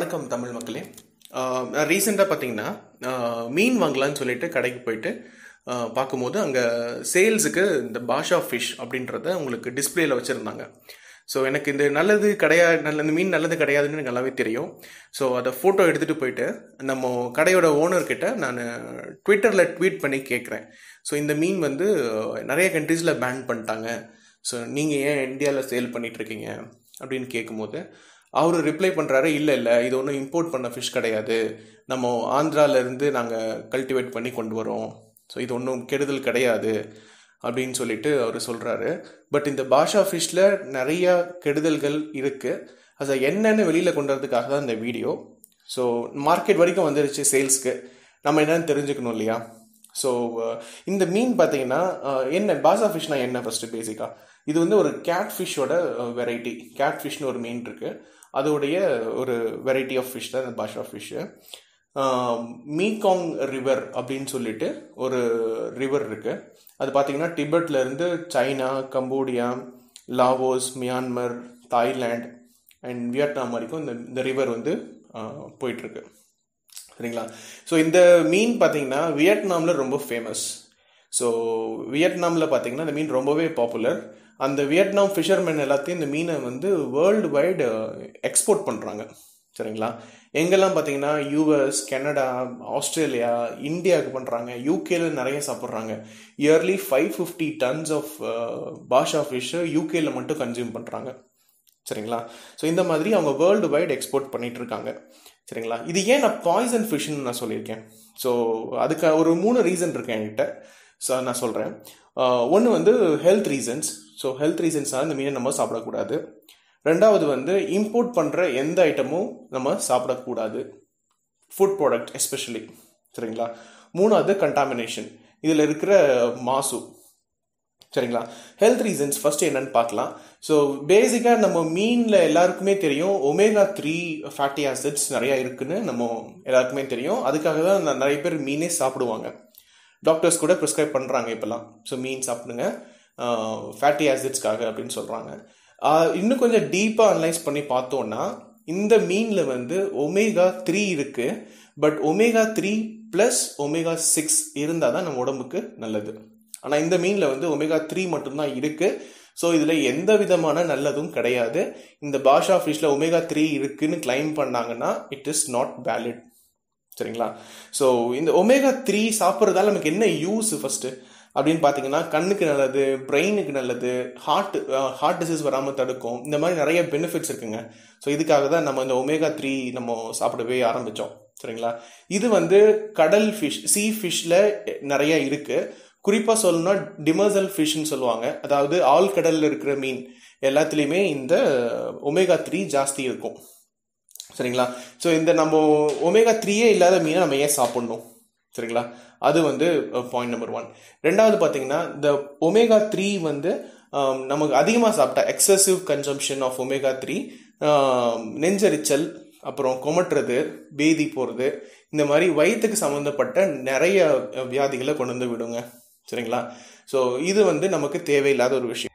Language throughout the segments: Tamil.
வணக்கம் தமிழ் மக்களே. நான் ரீசெண்டாக பார்த்தீங்கன்னா மீன் வாங்கலாம்னு சொல்லிட்டு கடைக்கு போயிட்டு பார்க்கும்போது அங்கே சேல்ஸுக்கு இந்த பாஷா ஃபிஷ் அப்படின்றத உங்களுக்கு டிஸ்பிளேயில் வச்சுருந்தாங்க. ஸோ எனக்கு இந்த நல்லது கிடையாது நல்ல இந்த மீன் நல்லது கிடையாதுன்னு எனக்கு நல்லாவே தெரியும். ஸோ அதை ஃபோட்டோ எடுத்துகிட்டு போயிட்டு நம்ம கடையோட ஓனர்கிட்ட நான் ட்விட்டரில் ட்வீட் பண்ணி கேட்குறேன் ஸோ இந்த மீன் வந்து நிறைய கண்ட்ரீஸில் பேன் பண்ணிட்டாங்க. ஸோ நீங்கள் ஏன் இந்தியாவில் சேல் பண்ணிகிட்ருக்கீங்க அப்படின்னு கேட்கும்போது அவர் ரிப்ளை பண்ணுறாரு இல்லை இல்லை இது ஒன்றும் இம்போர்ட் பண்ண ஃபிஷ் கிடையாது. நம்ம ஆந்திராவிலேருந்து நாங்கள் கல்டிவேட் பண்ணி கொண்டு வரோம். ஸோ இது ஒன்றும் கெடுதல் கிடையாது. அப்படின்னு சொல்லிட்டு அவர் சொல்கிறாரு பட் இந்த பாஷா ஃபிஷ்ஷில் நிறையா கெடுதல்கள் இருக்குது அதை என்னன்னு வெளியில் கொண்டு வரதுக்காக தான் இந்த வீடியோ ஸோ மார்க்கெட் வரைக்கும் வந்துருச்சு சேல்ஸ்க்கு நம்ம என்னன்னு தெரிஞ்சுக்கணும் இல்லையா? ஸோ இந்த மீன் பார்த்தீங்கன்னா என்ன பாஷா ஃபிஷ்னா என்ன ஃபஸ்ட்டு பேசிக்காக இது வந்து ஒரு கேட் ஃபிஷ்ஷோட வெரைட்டி கேட் ஃபிஷ்னு ஒரு மீன் இருக்குது அதோடைய ஒரு வெரைட்டி ஆஃப் ஃபிஷ் தான் இந்த பாஷா ஃபிஷ்ஷு மீகாங் ரிவர் அப்படின்னு சொல்லிட்டு ஒரு ரிவர் இருக்குது அது பார்த்தீங்கன்னா டிபெட்லேருந்து China Cambodia Laos Myanmar Thailand and Vietnam வரைக்கும் இந்த இந்த ரிவர் வந்து போயிட்டுருக்கு சரிங்களா? ஸோ இந்த மீன் பார்த்தீங்கன்னா வியட்நாமில் ரொம்ப ஃபேமஸ் ஸோ வியட்நாமில் பார்த்தீங்கன்னா இந்த மீன் ரொம்பவே பாப்புலர் அந்த வியட்நாம் ஃபிஷர்மேன் எல்லாத்தையும் இந்த மீனை வந்து வேர்ல்டு வைடு எக்ஸ்போர்ட் பண்ணுறாங்க சரிங்களா? எங்கெல்லாம் பார்த்தீங்கன்னா யூஎஸ் கனடா ஆஸ்திரேலியா இந்தியாவுக்கு பண்ணுறாங்க யூகேல நிறைய சாப்பிட்றாங்க. Yearly five fifty tons of basa ஃபிஷ்ஷை யூகேல மட்டும் கன்சியூம் பண்ணுறாங்க சரிங்களா? ஸோ இந்த மாதிரி அவங்க வேர்ல்டு வைடு எக்ஸ்போர்ட் பண்ணிட்டு இருக்காங்க. சரிங்களா? இது ஏன் நான் பாய்சன் ஃபிஷ்ன்னு நான் சொல்லியிருக்கேன். ஸோ அதுக்கு ஒரு மூணு ரீசன் இருக்கேன் என்கிட்ட. ஸோ நான் சொல்கிறேன் ஒன்று வந்து ஹெல்த் ரீசன்ஸ் ஸோ ஹெல்த் ரீசன்ஸாக இந்த மீனை நம்ம சாப்பிடக்கூடாது. ரெண்டாவது வந்து இம்போர்ட் பண்ணுற எந்த ஐட்டமும் நம்ம சாப்பிடக்கூடாது. ஃபுட் ப்ராடக்ட் எஸ்பெஷலி சரிங்களா? மூணாவது கண்டாமினேஷன் இதில் இருக்கிற மாசு. சரிங்களா? ஹெல்த் ரீசன்ஸ் ஃபஸ்ட்டு என்னன்னு பார்க்கலாம். ஸோ பேசிக்காக நம்ம மீனில் எல்லாருக்குமே தெரியும். ஒமேகா த்ரீ ஃபேட்டி ஆசிட்ஸ் நிறையா இருக்குன்னு நம்ம எல்லாருக்குமே தெரியும். அதுக்காக தான் நிறைய பேர் மீனே சாப்பிடுவாங்க. டாக்டர்ஸ் கூட ப்ரிஸ்கிரைப் பண்ணுறாங்க இப்போலாம் ஸோ மீன் சாப்பிடுங்க. ஃபேட்டி ஆசிட்ஸ்க்காக அப்படின்னு சொல்கிறாங்க இன்னும் கொஞ்சம் டீப்பாக அனலைஸ் பண்ணி பார்த்தோன்னா இந்த மீனில் வந்து ஒமேகா த்ரீ இருக்குது but omega three plus omega six இருந்தால் தான் நம்ம உடம்புக்கு நல்லது. ஆனால் இந்த மீனில் வந்து ஒமேகா த்ரீ மட்டும்தான் இருக்குது ஸோ இதில் எந்த விதமான நல்லதும் கிடையாது. இந்த பாஷா ஃபிஷ்ல ஒமேகா த்ரீ இருக்குன்னு கிளைம் பண்ணாங்கன்னா இட் இஸ் நாட் வேலிட் சரிங்களா? ஸோ இந்த ஒமேகா த்ரீ சாப்பிட்றதால நமக்கு என்ன யூஸ் ஃபஸ்ட்டு அப்படின்னு பார்த்தீங்கன்னா கண்ணுக்கு நல்லது பிரெயினுக்கு நல்லது ஹார்ட் ஹார்ட் டிசீஸ் வராமல் தடுக்கும். இந்த மாதிரி நிறைய பெனிஃபிட்ஸ் இருக்குங்க. ஸோ இதுக்காக தான் நம்ம இந்த ஒமேகா த்ரீ நம்ம சாப்பிடவே ஆரம்பித்தோம் சரிங்களா? இது வந்து கடல் ஃபிஷ் சீ ஃபிஷ்ல நிறைய இருக்குது குறிப்பாக சொல்லணும்னா டிமர்சல் ஃபிஷ்னு சொல்லுவாங்க. அதாவது ஆழ்கடலில் இருக்கிற மீன். எல்லாத்துலேயுமே இந்த ஒமேகா த்ரீ ஜாஸ்தி இருக்கும். சரிங்களா? ஸோ இந்த நம்ம ஒமேகா த்ரீயே இல்லாத மீனை நம்ம ஏன் சாப்பிட்ணும்? சரிங்களா? அது வந்து பாயிண்ட் நம்பர் ஒன் ரெண்டாவது பார்த்தீங்கன்னா இந்த ஒமேகா த்ரீ வந்து நமக்கு அதிகமாக சாப்பிட்டா excessive consumption of omega three நெஞ்சரிச்சல் அப்புறம் கொமட்டுறது பேதி போகிறது இந்த மாதிரி வயிற்றுக்கு சம்மந்தப்பட்ட நிறைய வியாதிகளை கொண்டு வந்து விடுங்க. சரிங்களா? ஸோ இது வந்து நமக்கு தேவையில்லாத ஒரு விஷயம்.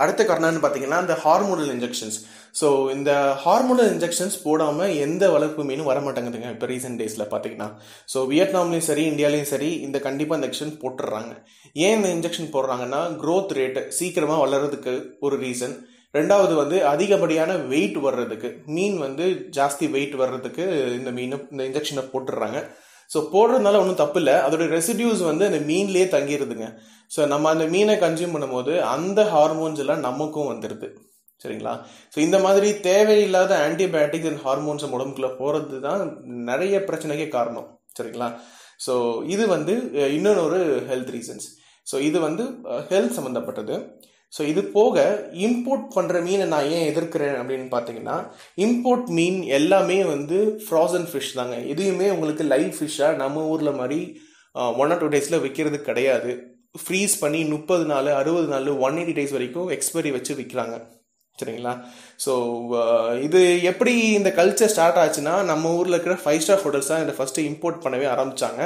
அடுத்த கர்ணன்னு பார்த்தீங்கன்னா இந்த ஹார்மோனல் இன்ஜெக்ஷன்ஸ் ஸோ இந்த ஹார்மோனல் இன்ஜெக்ஷன்ஸ் போடாமல் எந்த வளர்ப்பு மீனும் வர மாட்டேங்குதுங்க இப்போ ரீசெண்ட் டேஸில் பார்த்தீங்கன்னா ஸோ வியட்நாம்லேயும் சரி இந்தியாலையும் சரி இந்த கண்டிப்பாக இந்த இன்ஜெக்ஷன் போட்டுடுறாங்க ஏன் இந்த இன்ஜெக்ஷன் போடுறாங்கன்னா க்ரோத் ரேட்டு சீக்கிரமாக வளர்றதுக்கு ஒரு ரீசன் ரெண்டாவது வந்து அதிகப்படியான வெயிட் வர்றதுக்கு மீன் வந்து ஜாஸ்தி வெயிட் வர்றதுக்கு இந்த மீனை இந்த இன்ஜெக்ஷனை போட்டுடுறாங்க. ஸோ போடுறதுனால ஒன்றும் தப்பு இல்லை அதோட ரெசிடியூஸ் வந்து அந்த மீன்லேயே தங்கிடுதுங்க ஸோ நம்ம அந்த மீனை கன்சியூம் பண்ணும்போது அந்த ஹார்மோன்ஸ் எல்லாம் நமக்கும் வந்துடுது சரிங்களா? ஸோ இந்த மாதிரி தேவையில்லாத ஆன்டிபயோட்டிக்ஸ் அண்ட் ஹார்மோன்ஸ் நம்ம உடம்புக்குள்ள போகிறது தான் நிறைய பிரச்சனைக்கே காரணம். சரிங்களா? ஸோ இது வந்து இன்னொன்று ஒரு ஹெல்த் ரீசன்ஸ் ஸோ இது வந்து ஹெல்த் சம்மந்தப்பட்டது ஸோ இது போக இம்போர்ட் பண்ணுற மீனை நான் ஏன் எதிர்க்கிறேன் அப்படின்னு பார்த்தீங்கன்னா இம்போர்ட் மீன் எல்லாமே வந்து ஃப்ராசன் ஃபிஷ் தாங்க. எதுவுமே உங்களுக்கு லைவ் ஃபிஷ்ஷாக நம்ம ஊரில் மாதிரி ஒன் ஆர் டூ டேஸில் விற்கிறது கிடையாது. ஃப்ரீஸ் பண்ணி முப்பது நாள் அறுபது நாள் ஒன் எயிட்டி டேஸ் வரைக்கும் எக்ஸ்பைரி வச்சு விற்கிறாங்க சரிங்களா? ஸோ இது எப்படி இந்த கல்ச்சர் ஸ்டார்ட் ஆச்சுன்னா நம்ம ஊரில் இருக்கிற ஃபைவ் ஸ்டார் ஹோட்டல்ஸ் தான் இதை ஃபஸ்ட்டு இம்போர்ட் பண்ணவே ஆரம்பித்தாங்க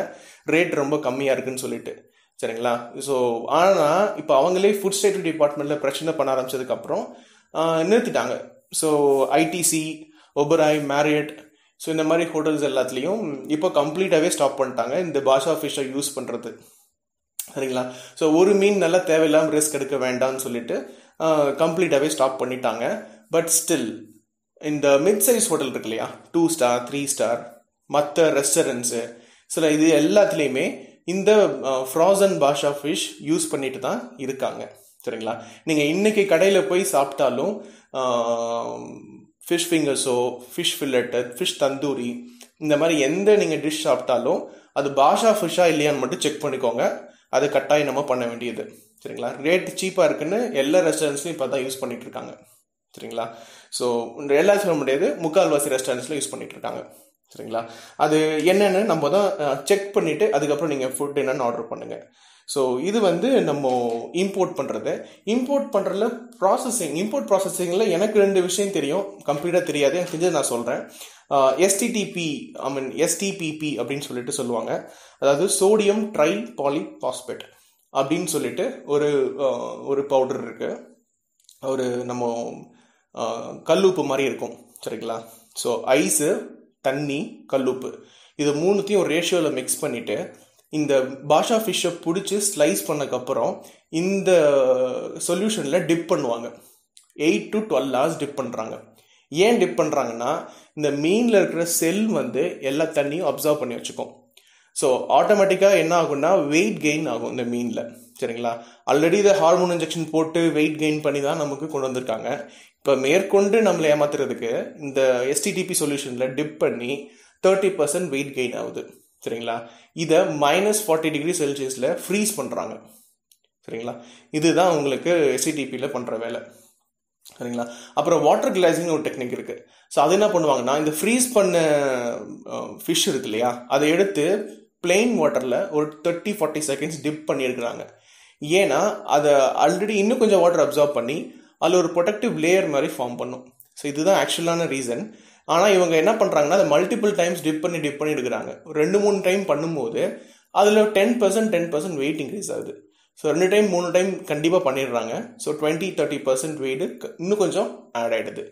ரேட் ரொம்ப கம்மியாக இருக்குன்னு சொல்லிட்டு. சரிங்களா? ஸோ ஆனால் இப்போ அவங்களே ஃபுட் சேஃப்டி டிபார்ட்மெண்ட்டில் பிரச்சனை பண்ண ஆரம்பிச்சதுக்கப்புறம் நிறுத்திட்டாங்க. So ITC Oberoi Marriott so இந்த மாதிரி ஹோட்டல்ஸ் எல்லாத்துலேயும் இப்போ கம்ப்ளீட்டாகவே ஸ்டாப் பண்ணிட்டாங்க இந்த பாஷா ஃபிஷ்ஷை யூஸ் பண்ணுறது சரிங்களா? ஸோ ஒரு மீன் நல்லா தேவையில்லாமல் ரிஸ்க் எடுக்க வேண்டாம்னு சொல்லிட்டு கம்ப்ளீட்டாகவே ஸ்டாப் பண்ணிட்டாங்க. பட் ஸ்டில் இந்த மிட் சைஸ் ஹோட்டல் இருக்கு இல்லையா? டூ ஸ்டார் த்ரீ ஸ்டார் மற்ற ரெஸ்டாரண்ட்ஸு சில இது எல்லாத்துலேயுமே இந்த ஃப்ராசன் பாஷா ஃபிஷ் யூஸ் பண்ணிட்டு தான் இருக்காங்க. சரிங்களா? நீங்கள் இன்றைக்கி கடையில் போய் சாப்பிட்டாலும் ஃபிஷ் ஃபிங்கர்ஸோ ஃபிஷ் ஃபில்லட்டு ஃபிஷ் தந்தூரி இந்த மாதிரி எந்த நீங்கள் டிஷ் சாப்பிட்டாலும் அது பாஷா ஃபிஷ்ஷாக இல்லையான்னு மட்டும் செக் பண்ணிக்கோங்க. அது கட்டாயம் நம்ம பண்ண வேண்டியது. சரிங்களா? ரேட் சீப்பாக இருக்குன்னு எல்லா ரெஸ்டாரண்ட்ஸ்லையும் இப்போ தான் யூஸ் பண்ணிகிட்டு இருக்காங்க. சரிங்களா? ஸோ எல்லா சொல்ல முடியாது. முக்கால்வாசி ரெஸ்டாரண்ட்ஸில் யூஸ் பண்ணிகிட்டு இருக்காங்க. சரிங்களா? அது என்னென்னு நம்ம தான் செக் பண்ணிவிட்டு அதுக்கப்புறம் நீங்கள் ஃபுட் என்னென்னு ஆர்டர் பண்ணுங்கள் ஸோ இது வந்து நம்ம இம்போர்ட் பண்ணுறது இம்போர்ட் பண்ணுறதுல ப்ராசஸிங் இம்போர்ட் ப்ராசஸிங்கில் எனக்கு ரெண்டு விஷயம் தெரியும். கம்ப்ளீட்டாக தெரியாது. எனக்கு தெரிஞ்சது நான் சொல்கிறேன் எஸ்டிடிபி ஐ மீன் எஸ்டிபிபி அப்படின்னு சொல்லிட்டு சொல்லுவாங்க. அதாவது சோடியம் ட்ரை பாலி பாஸ்பேட் அப்படின்னு சொல்லிட்டு ஒரு ஒரு பவுடர் இருக்குது ஒரு நம்ம கல்லுப்பு மாதிரி இருக்கும். சரிங்களா? ஸோ ஐஸு தண்ணி கல்லுப்பு. இது மூணுத்தையும் ஒரு ரேஷியோவில் மிக்ஸ் பண்ணிவிட்டு இந்த பாஷா ஃபிஷ்ஷை பிடிச்சி ஸ்லைஸ் பண்ணக்கப்புறம் இந்த சொல்யூஷனில் டிப் பண்ணுவாங்க. Eight to twelve hours dip பண்ணுறாங்க ஏன் டிப் பண்ணுறாங்கன்னா இந்த மீனில் இருக்கிற செல் வந்து எல்லா தண்ணியும் அப்சர்வ் பண்ணி வச்சுக்கும். ஸோ ஆட்டோமேட்டிக்காக என்ன ஆகும்னா வெயிட் கெயின் ஆகும் இந்த மீனில். சரிங்களா? ஆல்ரெடி இதை ஹார்மோன் இன்ஜெக்ஷன் போட்டு வெயிட் கெயின் பண்ணி தான் நமக்கு கொண்டு வந்திருக்காங்க. இப்போ மேற்கொண்டு நம்மளை ஏமாத்துறதுக்கு இந்த எஸ்டிடிபி சொல்யூஷனில் டிப் பண்ணி தேர்ட்டி பர்சன்ட் வெயிட் கெயின் ஆகுது. சரிங்களா? இதை மைனஸ் ஃபார்ட்டி டிகிரி செல்சியஸில் ஃப்ரீஸ் பண்ணுறாங்க சரிங்களா? இதுதான் உங்களுக்கு எஸ்டிடிபியில் பண்ணுற வேலை. சரிங்களா? அப்புறம் வாட்டர் கிளாசிங் ஒரு டெக்னிக் இருக்குது ஸோ அது என்ன பண்ணுவாங்கன்னா இந்த ஃப்ரீஸ் பண்ண ஃபிஷ் இருக்கு இல்லையா? அதை எடுத்து பிளெயின் வாட்டரில் ஒரு தேர்ட்டி ஃபார்ட்டி செகண்ட்ஸ் டிப் பண்ணியிருக்கிறாங்க. ஏன்னா அதை ஆல்ரெடி இன்னும் கொஞ்சம் வாட்டர் அப்சர்வ் பண்ணி அதில் ஒரு ப்ரொடக்டிவ் லேயர் மாதிரி ஃபார்ம் பண்ணும். ஸோ இதுதான் ஆக்சுவலான ரீசன் ஆனால் இவங்க என்ன பண்ணுறாங்கன்னா அதை மல்டிபிள் டைம்ஸ் டிப் பண்ணி டிப் பண்ணி எடுக்கிறாங்க. ரெண்டு மூணு டைம் பண்ணும்போது அதில் ten percent ten percent weight increase ஆகுது. ஸோ ரெண்டு டைம் மூணு டைம் கண்டிப்பாக பண்ணிடுறாங்க. So twenty thirty percent weight இன்னும் கொஞ்சம் ஆட் ஆகிடுது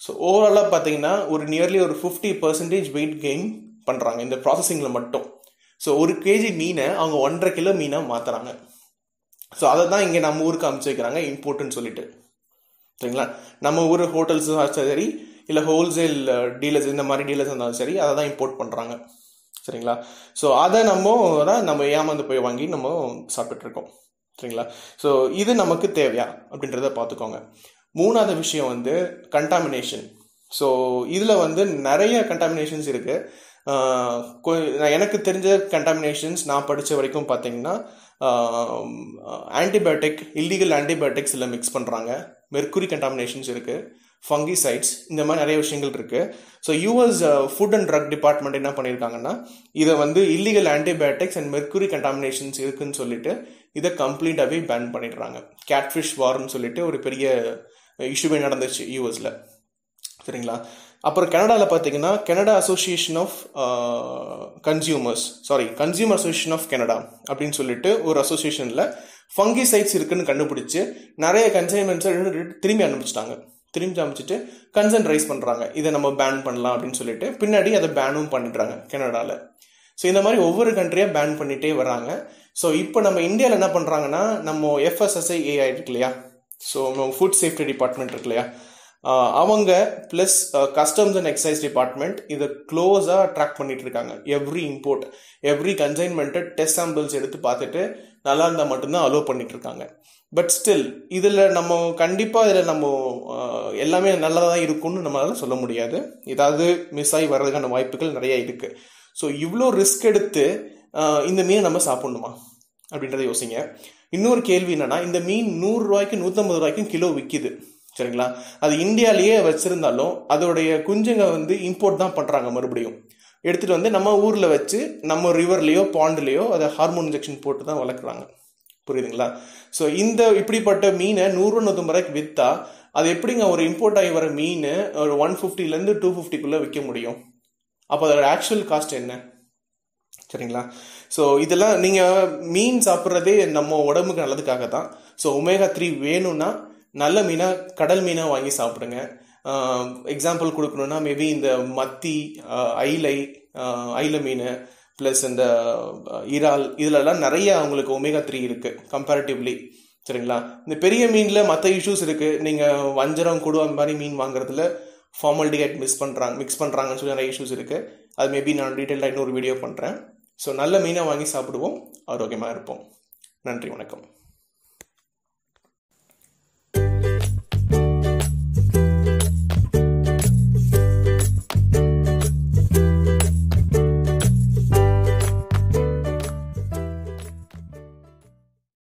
ஸோ ஓவராலாக பார்த்தீங்கன்னா ஒரு நியர்லி ஒரு ஃபிஃப்டி பர்சன்டேஜ் வெயிட் கெயின் பண்ணுறாங்க இந்த ப்ராசஸிங்கில் மட்டும். ஸோ ஒரு கேஜி மீனை அவங்க ஒன்றரை கிலோ மீனாக மாற்றுறாங்க ஸோ அதை தான் இங்கே நம்ம ஊருக்கு அமுச்சு வைக்கிறாங்க இம்போர்ட்டுன்னு சொல்லிட்டு. சரிங்களா? நம்ம ஊர் ஹோட்டல்ஸ் சரி இல்லை ஹோல்சேல் டீலர்ஸ் இந்த மாதிரி டீலர்ஸ் இருந்தாலும் சரி அதை தான் இம்போர்ட் பண்ணுறாங்க சரிங்களா? ஸோ அதை நம்ம தான் நம்ம ஏமாந்து போய் வாங்கி நம்ம சாப்பிட்டுருக்கோம் சரிங்களா? ஸோ இது நமக்கு தேவையா? அப்படின்றத பார்த்துக்கோங்க. மூணாவது விஷயம் வந்து கண்டாமினேஷன் ஸோ இதில் வந்து நிறைய கண்டாமினேஷன்ஸ் இருக்குது எனக்கு தெரிஞ்ச கண்டாமினேஷன்ஸ் நான் படித்த வரைக்கும் பார்த்தீங்கன்னா ஆன்டிபயோட்டிக் இல்லீகல் ஆன்டிபயோட்டிக்ஸ் இல்லை மிக்ஸ் பண்ணுறாங்க மெர்க்குரி கண்டாமினேஷன்ஸ் இருக்குது ஃபங்கிசைட்ஸ் இந்த மாதிரி நிறைய விஷயங்கள் இருக்குது so US food and drug department என்ன பண்ணியிருக்காங்கன்னா இதை வந்து illegal antibiotics and mercury contaminations இருக்குன்னு சொல்லிட்டு இதை கம்ப்ளீட்டாகவே பேன் பண்ணிடுறாங்க. கேட்ஃபிஷ் வார்னு சொல்லிட்டு ஒரு பெரிய இஷ்யூவே நடந்துச்சு யூஎஸில் சரிங்களா? அப்புறம் கனடாவில் பார்த்தீங்கன்னா Canada association of consumers sorry consumer association of Canada அப்படின்னு சொல்லிட்டு ஒரு அசோசியேஷனில் ஃபங்கி சைட்ஸ் இருக்குன்னு கண்டுபிடிச்சு நிறைய கன்சைன்மெண்ட்ஸை திரும்பி அனுப்பிச்சிட்டாங்க. திரும்பி அமைச்சிட்டு கன்சர்ன் ரைஸ் பண்ணுறாங்க இதை நம்ம பேன் பண்ணலாம் அப்படின்னு சொல்லிட்டு பின்னாடி அதை பேனும் பண்ணிடுறாங்க கனடாவில் ஸோ இந்த மாதிரி ஒவ்வொரு கண்ட்ரியாக பேன் பண்ணிகிட்டே வராங்க. ஸோ இப்போ நம்ம இந்தியாவில் என்ன பண்ணுறாங்கன்னா நம்ம எஃப்எஸ்எஸ்ஐ ஏஐ இருக்கு இல்லையா? ஸோ நம்ம ஃபுட் சேஃப்டி டிபார்ட்மெண்ட் இருக்கு இல்லையா? அவங்க plus customs and excise department இதை க்ளோஸாக ட்ராக் பண்ணிட்டு இருக்காங்க. எவ்ரி இம்போர்ட் எவ்ரி கன்சைன்மெண்ட்டை டெஸ்ட் சாம்பிள்ஸ் எடுத்து பார்த்துட்டு நல்லா இருந்தால் மட்டும்தான் அலோவ் பண்ணிட்டு இருக்காங்க. பட் ஸ்டில் இதில் நம்ம கண்டிப்பாக இதில் நம்ம எல்லாமே நல்லதாக தான் இருக்கும்னு நம்மளால சொல்ல முடியாது. ஏதாவது மிஸ் ஆகி வர்றதுக்கான வாய்ப்புகள் நிறைய இருக்குது ஸோ இவ்வளோ ரிஸ்க் எடுத்து இந்த மீனை நம்ம சாப்பிடணுமா? அப்படின்றத யோசிங்க. இன்னொரு கேள்வி என்னன்னா இந்த மீன் நூறுரூவாய்க்கு நூற்றம்பது ரூபாய்க்கும் கிலோ விற்கிது சரிங்களா? அது இந்தியாலேயே வச்சிருந்தாலும் அதோடைய குஞ்சுங்க வந்து இம்போர்ட் தான் பண்ணுறாங்க மறுபடியும். எடுத்துகிட்டு வந்து நம்ம ஊரில் வச்சு நம்ம ரிவர்லேயோ பாண்டுலேயோ அதை ஹார்மோன் இன்ஜெக்ஷன் போட்டு தான் வளர்க்குறாங்க. புரியுதுங்களா? ஸோ இந்த இப்படிப்பட்ட மீனை நூறு நூற்றம்பது ரூபாய்க்கு விற்றா அது எப்படிங்க ஒரு இம்போர்ட் ஆகி வர மீன் ஒரு ஒன் ஃபிஃப்டிலேருந்து டூ ஃபிஃப்டிக்குள்ளே விற்க முடியும்? அப்போ அதோட ஆக்சுவல் காஸ்ட் என்ன? சரிங்களா? ஸோ இதெல்லாம் நீங்கள் மீன் சாப்பிட்றதே நம்ம உடம்புக்கு நல்லதுக்காக தான். ஸோ ஒமேகா த்ரீ வேணும்னா நல்ல மீனாக கடல் மீனாக வாங்கி சாப்பிடுங்க. எக்ஸாம்பிள் கொடுக்கணும்னா மேபி இந்த மத்தி ஐலை ஐல மீன் ப்ளஸ் இந்த இறால் இதுலலாம் நிறைய அவங்களுக்கு ஒமேகா த்ரீ இருக்குது கம்பேரிட்டிவ்லி சரிங்களா? இந்த பெரிய மீனில் மற்ற இஷ்யூஸ் இருக்குது நீங்கள் வஞ்சரம் கொடுவா அந்த மாதிரி மீன் வாங்குறதுல ஃபார்மாலிட்டிகேட் மிஸ் பண்ணுறாங்க மிக்ஸ் பண்ணுறாங்கன்னு சொல்லி நிறைய இஷ்யூஸ் இருக்குது அது மேபி நான் டீட்டெயிலாக இன்னொரு வீடியோ பண்ணுறேன் ஸோ நல்ல மீனை வாங்கி சாப்பிடுவோம். ஆரோக்கியமாக இருப்போம். நன்றி வணக்கம்.